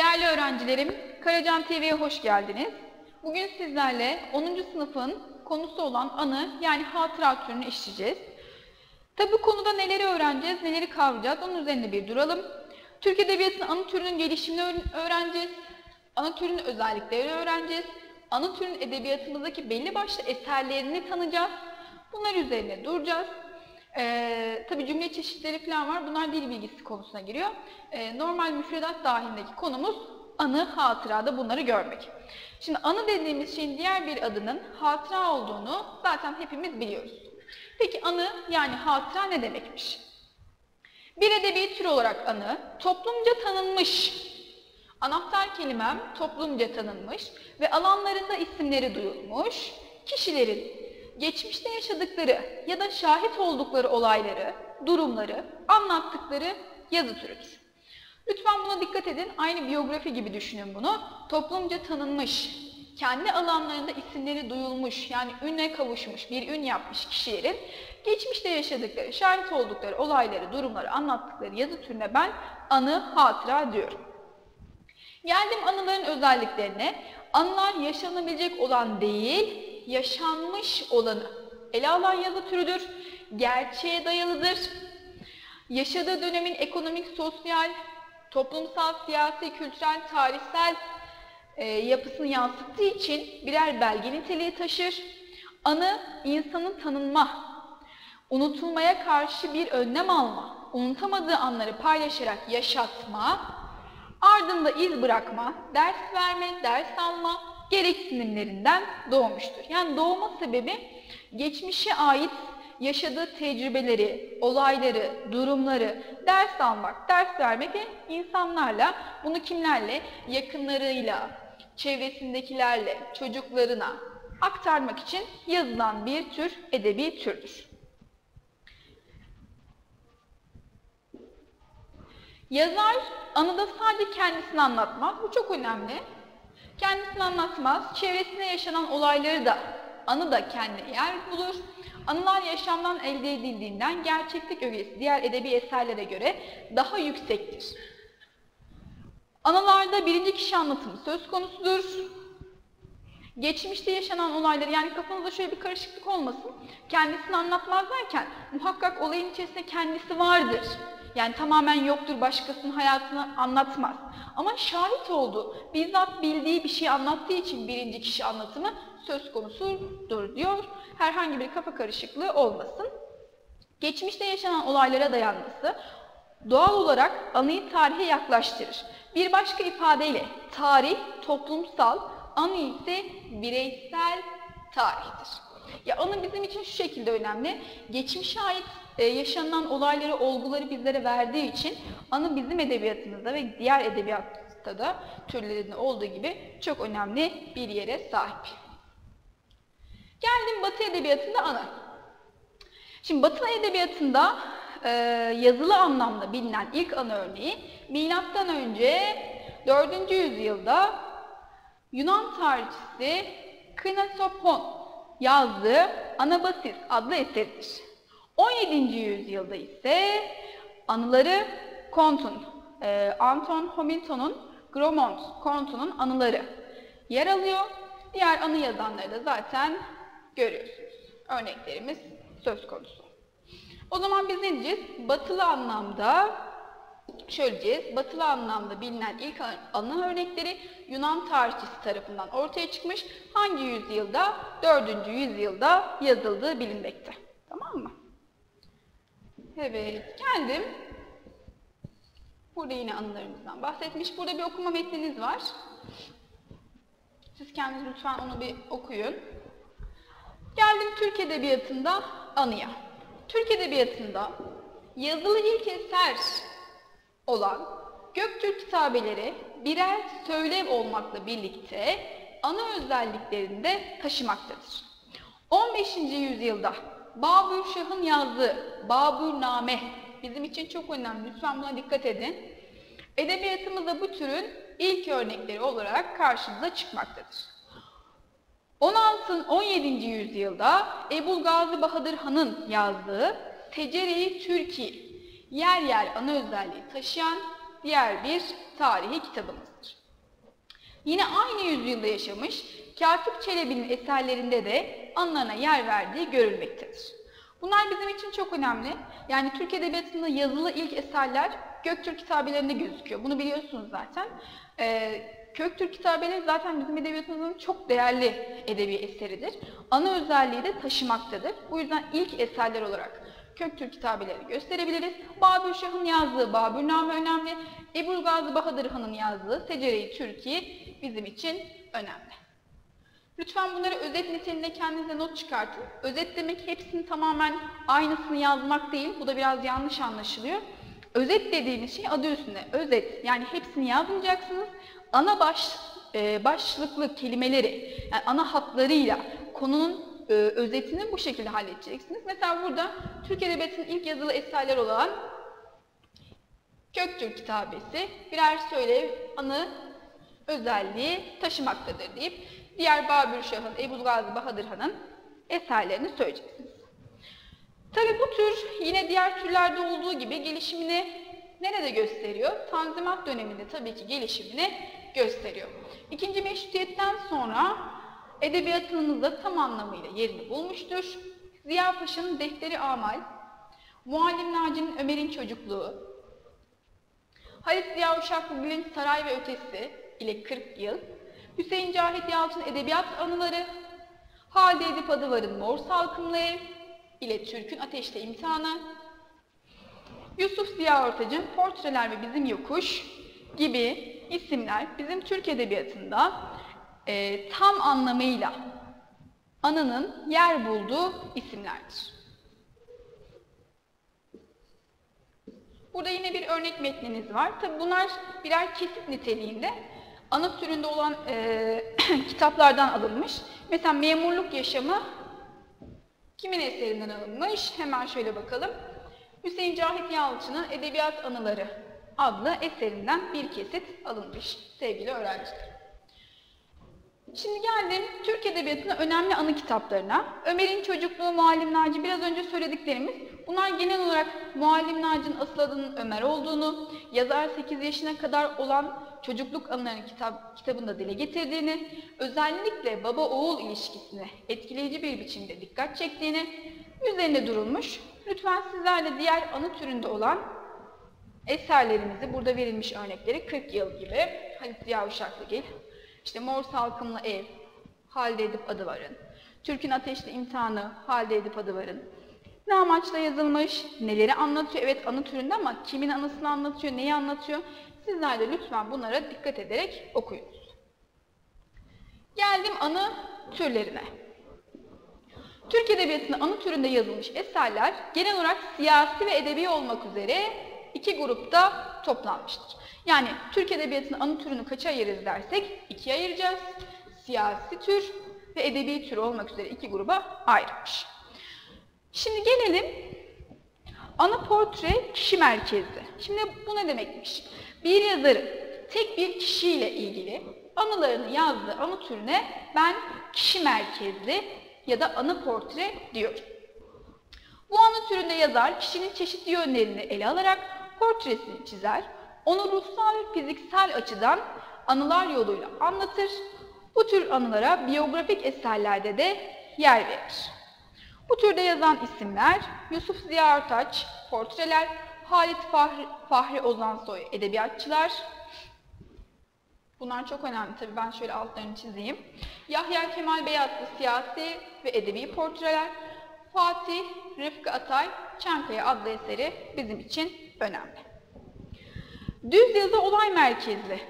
Değerli öğrencilerim, Karacan TV'ye hoş geldiniz. Bugün sizlerle 10. sınıfın konusu olan anı yani hatıra türünü işleyeceğiz. Tabi bu konuda neleri öğreneceğiz, neleri kavrayacağız onun üzerinde bir duralım. Türk Edebiyatı'nın anı türünün gelişimini öğreneceğiz. Anı türünün özelliklerini öğreneceğiz. Anı türünün edebiyatımızdaki belli başlı eserlerini tanıyacağız. Bunlar üzerine duracağız. Ee, tabii cümle çeşitleri falan var. Bunlar dil bilgisi konusuna giriyor. Ee, normal müfredat dahilindeki konumuz anı, hatırada bunları görmek. Şimdi anı dediğimiz şeyin diğer bir adının hatıra olduğunu zaten hepimiz biliyoruz. Peki anı yani hatıra ne demekmiş? Bir edebi tür olarak anı toplumca tanınmış, anahtar kelimem toplumca tanınmış ve alanlarında isimleri duyulmuş, kişilerin geçmişte yaşadıkları ya da şahit oldukları olayları, durumları anlattıkları yazı türüdür. Lütfen buna dikkat edin. Aynı biyografi gibi düşünün bunu. Toplumca tanınmış, kendi alanlarında isimleri duyulmuş, yani ünle kavuşmuş, bir ün yapmış kişilerin geçmişte yaşadıkları, şahit oldukları olayları, durumları anlattıkları yazı türüne ben anı, hatıra diyorum. Geldim anıların özelliklerine. Anılar yaşanabilecek olan değil, yaşanmış olanı ele alan yazı türüdür. Gerçeğe dayalıdır. Yaşadığı dönemin ekonomik, sosyal, toplumsal, siyasi, kültürel, tarihsel e, yapısını yansıttığı için birer belge niteliği taşır. Anı insanın tanınma, unutulmaya karşı bir önlem alma, unutamadığı anları paylaşarak yaşatma, ardında iz bırakma, ders verme, ders alma, gereksinimlerinden doğmuştur. Yani doğma sebebi geçmişe ait yaşadığı tecrübeleri, olayları, durumları ders almak, ders vermek ve insanlarla, bunu kimlerle? Yakınlarıyla, çevresindekilerle, çocuklarına aktarmak için yazılan bir tür edebi türdür. Yazar anıda sadece kendisini anlatmaz. Bu çok önemli. Kendisini anlatmaz, çevresinde yaşanan olayları da, anı da kendine yer bulur. Anılar yaşamdan elde edildiğinden gerçeklik öviyesi diğer edebi eserlere göre daha yüksektir. Anılarda birinci kişi anlatımı söz konusudur. Geçmişte yaşanan olayları yani kafanızda şöyle bir karışıklık olmasın. Kendisini anlatmaz derken muhakkak olayın içerisinde kendisi vardır. Yani tamamen yoktur, başkasının hayatını anlatmaz. Ama şahit olduğu, bizzat bildiği bir şey anlattığı için birinci kişi anlatımı söz konusudur diyor. Herhangi bir kafa karışıklığı olmasın. Geçmişte yaşanan olaylara dayanması doğal olarak anıyı tarihe yaklaştırır. Bir başka ifadeyle tarih toplumsal, anı ise bireysel tarihtir. Ya anı bizim için şu şekilde önemli. Geçmişe ait e, yaşanan olayları, olguları bizlere verdiği için anı bizim edebiyatımızda ve diğer edebiyatta da türlerinde olduğu gibi çok önemli bir yere sahip. Geldim Batı edebiyatında anı. Şimdi Batı edebiyatında e, yazılı anlamda bilinen ilk anı örneği milattan önce 4. yüzyılda Yunan tarihçisi Knosopon yazdığı Anabasis adlı eseridir. 17. yüzyılda ise anıları Comte'un, e, Anton Hamilton'un Gromont Comte'un anıları yer alıyor. Diğer anı yazanları da zaten görüyorsunuz. Örneklerimiz söz konusu. O zaman biz ne diyeceğiz? Batılı anlamda şöyle diyeceğiz. Batılı anlamda bilinen ilk anı örnekleri Yunan tarihçisi tarafından ortaya çıkmış. Hangi yüzyılda? 4. yüzyılda yazıldığı bilinmekte. Tamam mı? Evet, geldim. Burada yine anılarımızdan bahsetmiş. Burada bir okuma metniniz var. Siz kendiniz lütfen onu bir okuyun. Geldim Türk Edebiyatı'nda anıya. Türk Edebiyatı'nda yazılı ilk eser olan Göktürk kitabeleri birer söylev olmakla birlikte ana özelliklerini de taşımaktadır. 15. yüzyılda Babür Şah'ın yazdığı Babürname bizim için çok önemli. Lütfen buna dikkat edin. Edebiyatımızda bu türün ilk örnekleri olarak karşımıza çıkmaktadır. 16. 17. yüzyılda Ebul Gazi Bahadır Han'ın yazdığı Teceri Türki yer yer ana özelliği taşıyan diğer bir tarihi kitabımızdır. Yine aynı yüzyılda yaşamış Katip Çelebi'nin eserlerinde de anılarına yer verdiği görülmektedir. Bunlar bizim için çok önemli. Yani Türk Edebiyatı'nda yazılı ilk eserler Göktürk kitabelerinde gözüküyor. Bunu biliyorsunuz zaten. Ee, Göktürk kitabeleri zaten bizim edebiyatımızın çok değerli edebi eseridir. Ana özelliği de taşımaktadır. Bu yüzden ilk eserler olarak Köktürk kitabeleri gösterebiliriz. Babür Şah'ın yazdığı Babürname önemli. Ebul Gazi Bahadır Han'ın yazdığı Secere-i Türkiye bizim için önemli. Lütfen bunları özet niteliğinde kendinize not çıkartın. Özet demek hepsini tamamen aynısını yazmak değil. Bu da biraz yanlış anlaşılıyor. Özet dediğimiz şey adı üstünde. Özet. Yani hepsini yazmayacaksınız. Ana baş, e, başlıklı kelimeleri, yani ana hatlarıyla konunun e, özetini bu şekilde halledeceksiniz. Mesela burada Türk Edebiyatı'nın ilk yazılı eserler olan Köktürk kitabesi birer söylev anı özelliği taşımaktadır deyip diğer Babür Şah'ın, Ebu Gazi Bahadır Han'ın eserlerini söyleyeceksiniz. Tabi bu tür yine diğer türlerde olduğu gibi gelişimini nerede gösteriyor? Tanzimat döneminde tabii ki gelişimini gösteriyor. İkinci meşrutiyetten sonra edebiyatımızda tam anlamıyla yerini bulmuştur. Ziya Paşa'nın Defteri Amal, Muallim Naci'nin Ömer'in Çocukluğu, Halit Ziya Uşaklıgil'in Saray ve Ötesi ile 40 yıl, Hüseyin Cahit Yalçın Edebiyat Anıları, Halide Edip Adıvar'ın Mor Salkımlı Ev ile Türk'ün Ateşte İmtihanı, Yusuf Ziya Ortaç'ın Portreler ve Bizim Yokuş gibi isimler bizim Türk Edebiyatı'nda e, tam anlamıyla anının yer bulduğu isimlerdir. Burada yine bir örnek metniniz var. Tabi bunlar birer kesit niteliğinde ana türünde olan e, kitaplardan alınmış. Mesela memurluk yaşamı kimin eserinden alınmış? Hemen şöyle bakalım. Hüseyin Cahit Yalçın'ın Edebiyat Anıları adlı eserinden bir kesit alınmış sevgili öğrenciler. Şimdi geldim Türk Edebiyatı'nın önemli anı kitaplarına. Ömer'in Çocukluğu, Muallim Naci biraz önce söylediklerimiz. Bunlar genel olarak Muallim Naci'nin asıl adının Ömer olduğunu, yazar 8 yaşına kadar olan çocukluk anılarını kitap, kitabında dile getirdiğini, özellikle baba-oğul ilişkisine etkileyici bir biçimde dikkat çektiğini üzerinde durulmuş. Lütfen sizler de diğer anı türünde olan eserlerimizi, burada verilmiş örnekleri 40 yıl gibi, Halit Ziya Uşaklıgil, işte Mor Salkımlı Ev, Halide Edip Adıvar'ın, Türk'ün Ateşli İmtihanı, Halide Edip Adıvar'ın, ne amaçla yazılmış, neleri anlatıyor, evet anı türünde ama kimin anısını anlatıyor, neyi anlatıyor, sizler de lütfen bunlara dikkat ederek okuyunuz. Geldim anı türlerine. Türk Edebiyatı'nın anı türünde yazılmış eserler genel olarak siyasi ve edebi olmak üzere iki grupta toplanmıştır. Yani Türk Edebiyatı'nın anı türünü kaça ayırırız dersek ikiye ayıracağız. Siyasi tür ve edebi tür olmak üzere iki gruba ayrılmış. Şimdi gelelim ana portre kişi merkezli. Şimdi bu ne demekmiş? Bir yazarın tek bir kişiyle ilgili anılarını yazdığı anı türüne ben kişi merkezli ya da anı portre diyorum. Bu anı türünde yazar kişinin çeşitli yönlerini ele alarak portresini çizer, onu ruhsal ve fiziksel açıdan anılar yoluyla anlatır. Bu tür anılara biyografik eserlerde de yer verir. Bu türde yazan isimler Yusuf Ziya Ortaç, portreler, Halit Fahri, Fahri Ozansoy, edebiyatçılar. Bunlar çok önemli tabii ben şöyle altlarını çizeyim. Yahya Kemal Beyatlı siyasi ve edebi portreler. Fatih Rıfkı Atay, Çankaya adlı eseri bizim için önemli. Düz yazı olay merkezli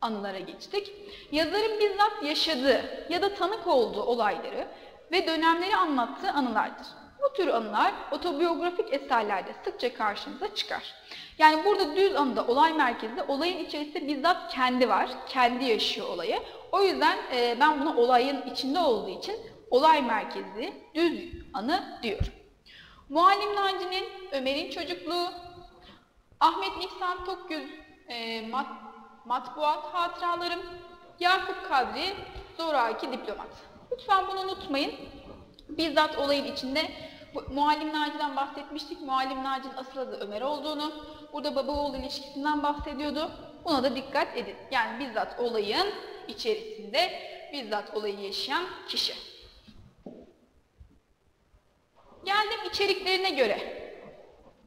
anılara geçtik. Yazarın bizzat yaşadığı ya da tanık olduğu olayları ve dönemleri anlattığı anılardır. Bu tür anılar otobiyografik eserlerde sıkça karşımıza çıkar. Yani burada düz anıda olay merkezinde olayın içerisinde bizzat kendi var, kendi yaşıyor olayı. O yüzden e, ben buna olayın içinde olduğu için olay merkezli düz anı diyorum. Muallim Naci'nin Ömer'in çocukluğu, Ahmet Niksan Tokgöz e, mat, matbuat hatıralarım, Yakup Kadri zoraki diplomat. Lütfen bunu unutmayın. Bizzat olayın içinde Bu, Muallim Naci'den bahsetmiştik. Muallim Naci'nin asıl adı Ömer olduğunu, burada baba oğul ilişkisinden bahsediyordu. Buna da dikkat edin. Yani bizzat olayın içerisinde bizzat olayı yaşayan kişi. Geldim içeriklerine göre.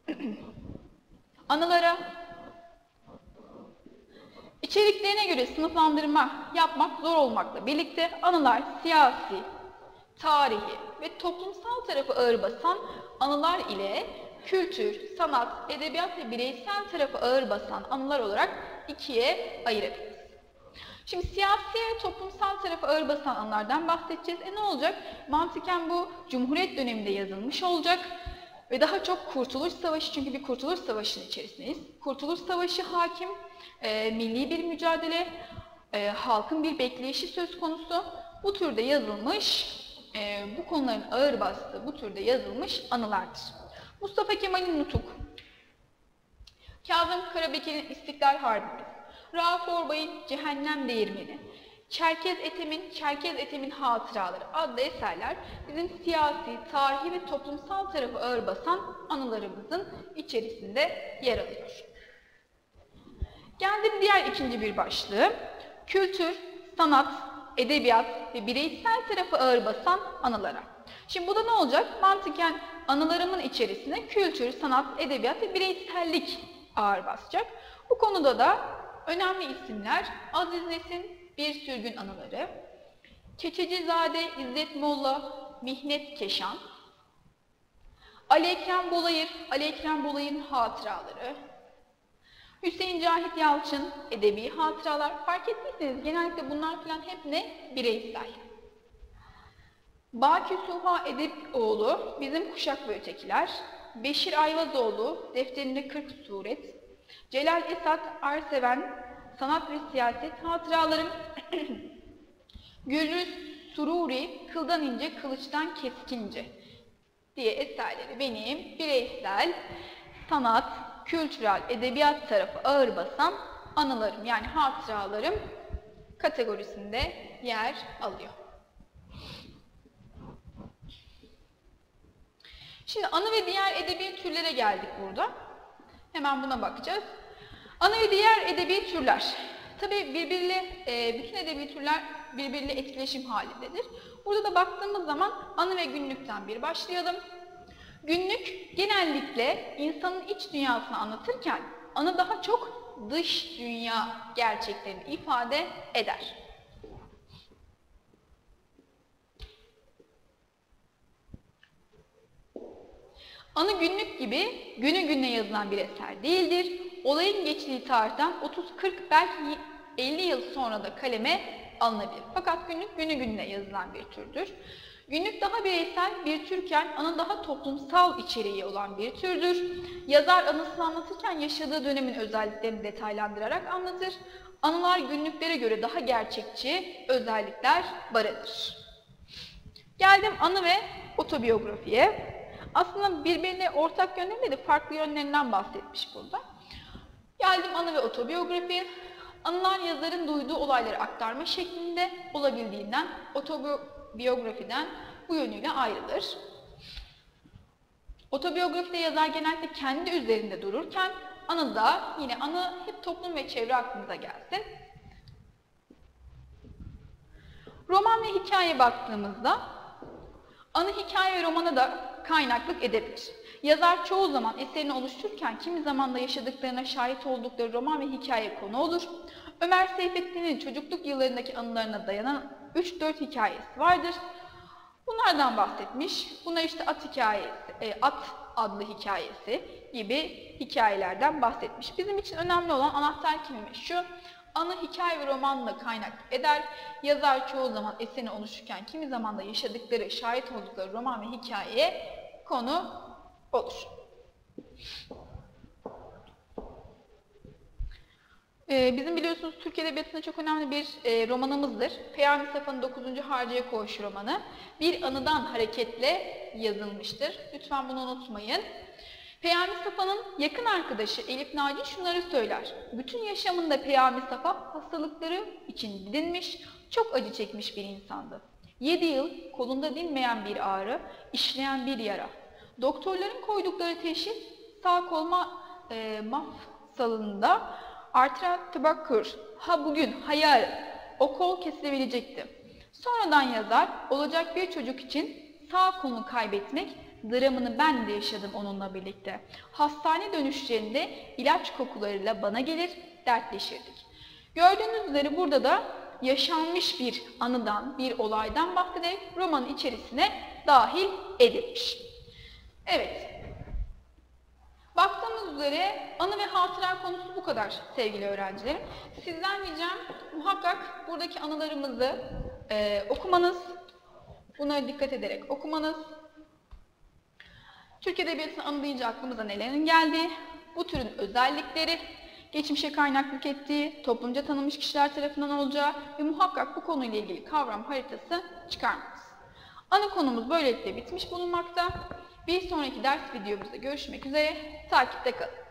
Anılara, İçeriklerine göre sınıflandırma yapmak zor olmakla birlikte anılar siyasi, tarihi ve toplumsal tarafı ağır basan anılar ile kültür, sanat, edebiyat ve bireysel tarafı ağır basan anılar olarak ikiye ayırabiliriz. Şimdi siyasi ve toplumsal tarafı ağır basan anılardan bahsedeceğiz. E ne olacak? Mantıken bu Cumhuriyet döneminde yazılmış olacak. Ve daha çok Kurtuluş Savaşı çünkü bir Kurtuluş Savaşı'nın içerisindeyiz. Kurtuluş Savaşı hakim, e, milli bir mücadele, e, halkın bir bekleyişi söz konusu. Bu türde yazılmış, e, bu konuların ağır bastığı bu türde yazılmış anılardır. Mustafa Kemal'in Nutuk, Kazım Karabekir'in İstiklal Harbi, Rauf Orbay'ın Cehennem Değirmeni, Çerkez Etem'in Çerkez Etem'in Hatıraları adlı eserler bizim siyasi, tarihi ve toplumsal tarafı ağır basan anılarımızın içerisinde yer alıyor. Geldim diğer ikinci bir başlığı. Kültür, sanat, edebiyat ve bireysel tarafı ağır basan anılara. Şimdi bu da ne olacak? Mantıken anılarımın içerisine kültür, sanat, edebiyat ve bireysellik ağır basacak. Bu konuda da önemli isimler Aziz Nesin, Bir Sürgün Anıları, Keçecizade İzzet Molla, Mihnet Keşan, Ali Ekrem Bolayır, Ali Ekrem Bolayır'ın hatıraları, Hüseyin Cahit Yalçın, edebi hatıralar. Fark ettiyseniz genellikle bunlar falan hep ne? Bireysel. Baki Suha Edipoğlu, Bizim Kuşak ve Ötekiler. Beşir Ayvazoğlu, Defterinde 40 Suret. Celal Esat Arseven, Sanat ve Siyaset Hatıralarım. Gülrüz Sururi, Kıldan ince, Kılıçtan keskince diye eserleri benim bireysel sanat, kültürel, edebiyat tarafı ağır basan anılarım yani hatıralarım kategorisinde yer alıyor. Şimdi anı ve diğer edebi türlere geldik burada. Hemen buna bakacağız. Anı ve diğer edebi türler. Tabii birbiriyle, e, bütün edebi türler birbiriyle etkileşim halindedir. Burada da baktığımız zaman anı ve günlükten bir başlayalım. Günlük genellikle insanın iç dünyasını anlatırken anı daha çok dış dünya gerçeklerini ifade eder. Anı günlük gibi günü gününe yazılan bir eser değildir. Olayın geçtiği tarihten 30-40 belki 50 yıl sonra da kaleme alınabilir. Fakat günlük günü gününe yazılan bir türdür. Günlük daha bireysel bir türken anı daha toplumsal içeriği olan bir türdür. Yazar anısını anlatırken yaşadığı dönemin özelliklerini detaylandırarak anlatır. Anılar günlüklere göre daha gerçekçi özellikler barındır. Geldim anı ve otobiyografiye. Aslında birbirine ortak yönlerinde de farklı yönlerinden bahsetmiş burada. Geldim anı ve otobiyografi. Anılar yazarın duyduğu olayları aktarma şeklinde olabildiğinden otobiyografiden bu yönüyle ayrılır. Otobiyografide yazar genellikle kendi üzerinde dururken anıda yine anı hep toplum ve çevre aklınıza gelsin. Roman ve hikaye baktığımızda anı hikaye ve romana da kaynaklık edebilir. Yazar çoğu zaman eserini oluştururken kimi zaman da yaşadıklarına şahit oldukları roman ve hikaye konu olur. Ömer Seyfettin'in çocukluk yıllarındaki anılarına dayanan 3-4 hikayesi vardır. Bunlardan bahsetmiş. Bunlar işte at hikayesi, e, at adlı hikayesi gibi hikayelerden bahsetmiş. Bizim için önemli olan anahtar kelime şu. Anı hikaye ve romanla kaynak eder. Yazar çoğu zaman eserini oluşurken kimi zaman da yaşadıkları, şahit oldukları roman ve hikayeye konu olur. Ee, bizim biliyorsunuz Türk Edebiyatı'nda çok önemli bir e, romanımızdır. Peyami Safa'nın 9. Harcıya Koğuş romanı. Bir anıdan hareketle yazılmıştır. Lütfen bunu unutmayın. Peyami Safa'nın yakın arkadaşı Elif Naci şunları söyler. Bütün yaşamında Peyami Safa hastalıkları için didinmiş, çok acı çekmiş bir insandı. Yedi yıl kolunda dinmeyen bir ağrı, işleyen bir yara. Doktorların koydukları teşhis sağ kolma e, mafsalında artrat tubakür. Ha bugün, ha yarın o kol kesilebilecekti. Sonradan yazar, olacak bir çocuk için sağ kolunu kaybetmek dramını ben de yaşadım onunla birlikte. Hastane dönüşlerinde ilaç kokularıyla bana gelir, dertleşirdik. Gördüğünüz üzere burada da yaşanmış bir anıdan, bir olaydan bahsederek romanın içerisine dahil edilmiş. Evet. Baktığımız üzere anı ve hatıra konusu bu kadar sevgili öğrencilerim. Sizden ricam muhakkak buradaki anılarımızı e, okumanız, bunlara dikkat ederek okumanız. Türk Edebiyatı'nı anı deyince aklımıza nelerin geldiği, bu türün özellikleri, geçmişe kaynaklık ettiği, toplumca tanınmış kişiler tarafından olacağı ve muhakkak bu konuyla ilgili kavram haritası çıkarmanız. Ana konumuz böylelikle bitmiş bulunmakta. Bir sonraki ders videomuzda görüşmek üzere. Takipte kalın.